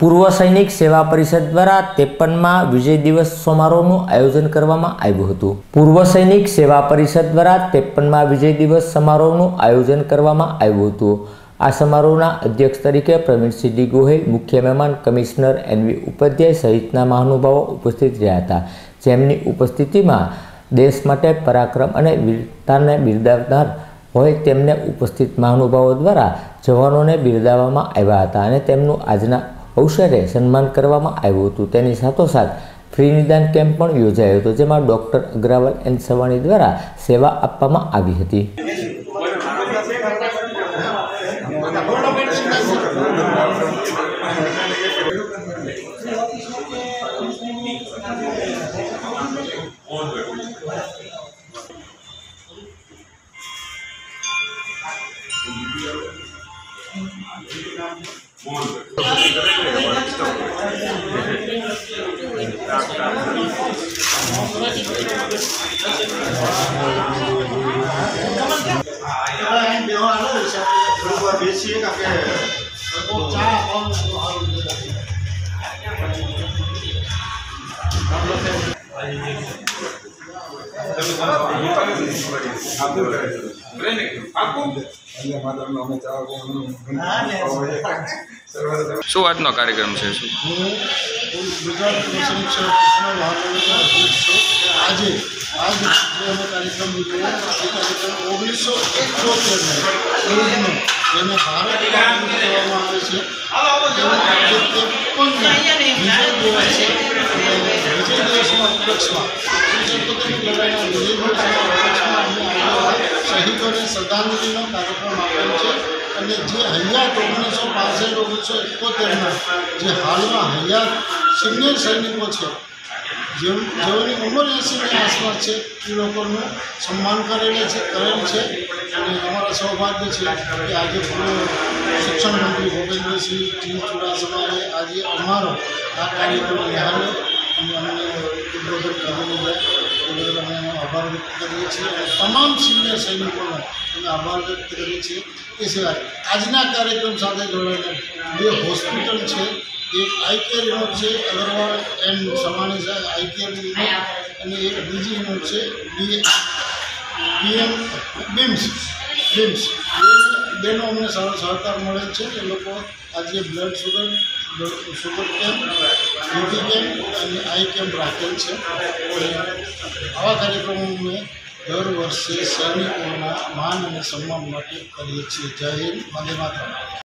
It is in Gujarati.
પૂર્વ સૈનિક સેવા પરિષદ દ્વારા ત્રેપનમાં વિજય દિવસ સમારોહનું આયોજન કરવામાં આવ્યું હતું. પૂર્વ સૈનિક સેવા પરિષદ દ્વારા ત્રેપનમાં વિજય દિવસ સમારોહનું આયોજન કરવામાં આવ્યું હતું. આ સમારોહના અધ્યક્ષ તરીકે પ્રવીણસિંહ ડી ગોહિલ, મુખ્ય મહેમાન કમિશનર એનવી ઉપાધ્યાય સહિતના મહાનુભાવો ઉપસ્થિત રહ્યા હતા. જેમની ઉપસ્થિતિમાં દેશ માટે પરાક્રમ અને વીરતાને બિરદાવનાર હોય તેમને ઉપસ્થિત મહાનુભાવો દ્વારા જવાનોને બિરદાવવામાં આવ્યા હતા અને તેમનું આજના અવસરે સન્માન કરવામાં આવ્યું હતું. તેની સાથોસાથ ફ્રી નિદાન કેમ્પ પણ યોજાયો હતો, જેમાં ડૉક્ટર અગ્રવાલ એન સવાણી દ્વારા સેવા આપવામાં આવી હતી. Thank કે Gracias. શું વાતનો કાર્યક્રમ છે? શું? આજે આજ ઓગણીસો એકોતેરનો વિજય દિવસના ઉપલક્ષમાં અમે આજે શહીદોને શ્રદ્ધાંજલિનો કાર્યક્રમ આપેલ છે અને જે હયાત ઓગણીસો પાસઠ ઓગણીસો એકોતેરના જે હાલમાં હયાત સિનિયર સૈનિકો છે, જેમ જેઓની ઉંમર એંસીની આસપાસ છે, એ લોકોનું સન્માન કરેલ છે કરેલ છે અને અમારા સૌભાગ્ય છે કે આજે શિક્ષણ મંત્રી ભૂપેન્દ્રસિંહ જી ચુડાસમાએ આજે અમારો આ કાર્યક્રમ નિહાળ્યો. અને અમને ઉદ્બોધન કરેલું છે એ અમે એનો આભાર વ્યક્ત કરીએ છીએ અને તમામ સિનિયર સૈનિકોનો અમે આભાર વ્યક્ત કરીએ છીએ. એ સિવાય આજના કાર્યક્રમ સાથે જોડાયેલા બે હોસ્પિટલ છે, એક આઈકેર યુનિટ છે, અગરવાલ એન્ડ સવાણી સાહેબ આઈ યુનિટ અને એક બીજી યુનિટ છે, બી બીએમ બીમ્સ બીમ્સ. બેનો અમને સારો સહકાર મળે છે, એ લોકો આજે blood sugar sugar camp beauty camp અને આઈ કેમ્પ રાખેલ છે. આવા કાર્યક્રમો અમે દર વર્ષે સૈનિકોના માન અને સન્માન માટે કરીએ છીએ. જય હિન્દ. વંદે માતરમ.